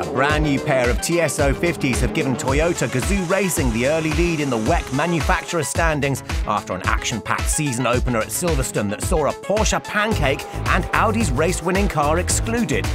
A brand new pair of TS050s have given Toyota Gazoo Racing the early lead in the WEC manufacturer standings after an action packed season opener at Silverstone that saw a Porsche pancake and Audi's race winning car excluded.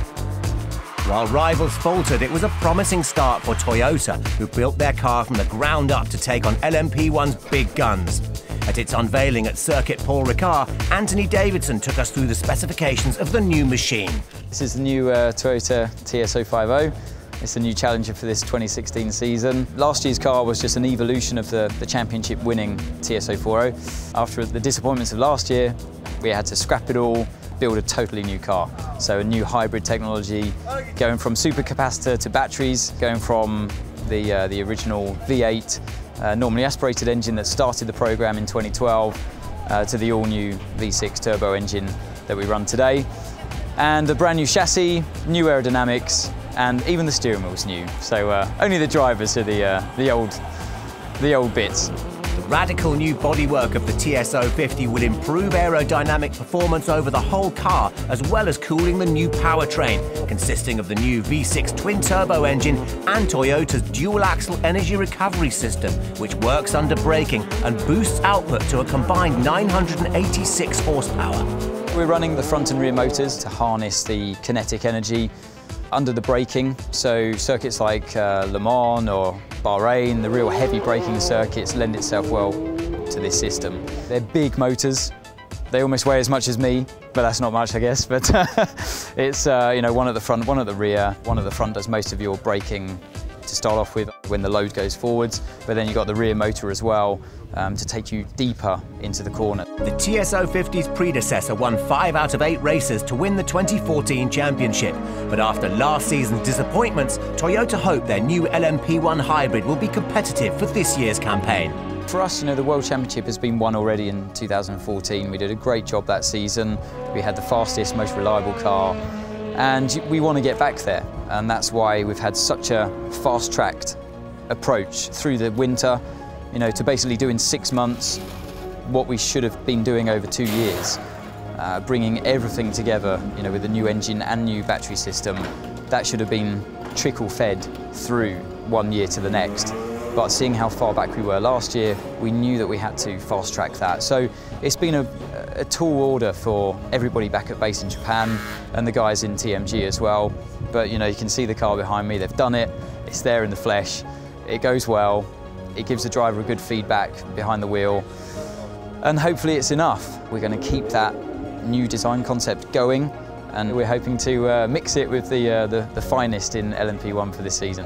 While rivals faltered, it was a promising start for Toyota, who built their car from the ground up to take on LMP1's big guns. At its unveiling at Circuit Paul Ricard, Anthony Davidson took us through the specifications of the new machine. This is the new uh, Toyota TS050. It's a new challenger for this 2016 season. Last year's car was just an evolution of the, the championship winning TS040. After the disappointments of last year, we had to scrap it all, build a totally new car. So a new hybrid technology, going from supercapacitor to batteries, going from the, uh, the original V8, uh, normally aspirated engine that started the program in 2012 uh, to the all-new V6 turbo engine that we run today. And a brand new chassis, new aerodynamics, and even the steering wheel is new. So uh, only the drivers are the, uh, the, old, the old bits. Radical new bodywork of the TS050 will improve aerodynamic performance over the whole car, as well as cooling the new powertrain, consisting of the new V6 twin-turbo engine and Toyota's dual-axle energy recovery system, which works under braking and boosts output to a combined 986 horsepower. We're running the front and rear motors to harness the kinetic energy under the braking, so circuits like uh, Le Mans or Bahrain, the real heavy braking circuits lend itself well to this system. They're big motors, they almost weigh as much as me, but that's not much, I guess. But it's uh, you know one at the front, one at the rear. One at the front does most of your braking to start off with when the load goes forwards, but then you've got the rear motor as well um, to take you deeper into the corner. The TS050's predecessor won five out of eight races to win the 2014 championship, but after last season's disappointments, Toyota hope their new LMP1 hybrid will be competitive for this year's campaign. For us, you know, the World Championship has been won already in 2014. We did a great job that season. We had the fastest, most reliable car, and we want to get back there. And that's why we've had such a fast-tracked approach through the winter, you know, to basically do in six months what we should have been doing over two years. Uh, bringing everything together, you know, with a new engine and new battery system, that should have been trickle-fed through one year to the next. But seeing how far back we were last year, we knew that we had to fast track that. So it's been a, a tall order for everybody back at base in Japan and the guys in TMG as well. But you know, you can see the car behind me, they've done it, it's there in the flesh, it goes well, it gives the driver a good feedback behind the wheel, and hopefully it's enough. We're going to keep that new design concept going, and we're hoping to uh, mix it with the, uh, the, the finest in LMP1 for this season.